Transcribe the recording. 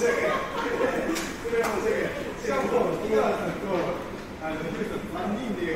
这个，这边有这个，像我一个很多，啊，这个蛮命的。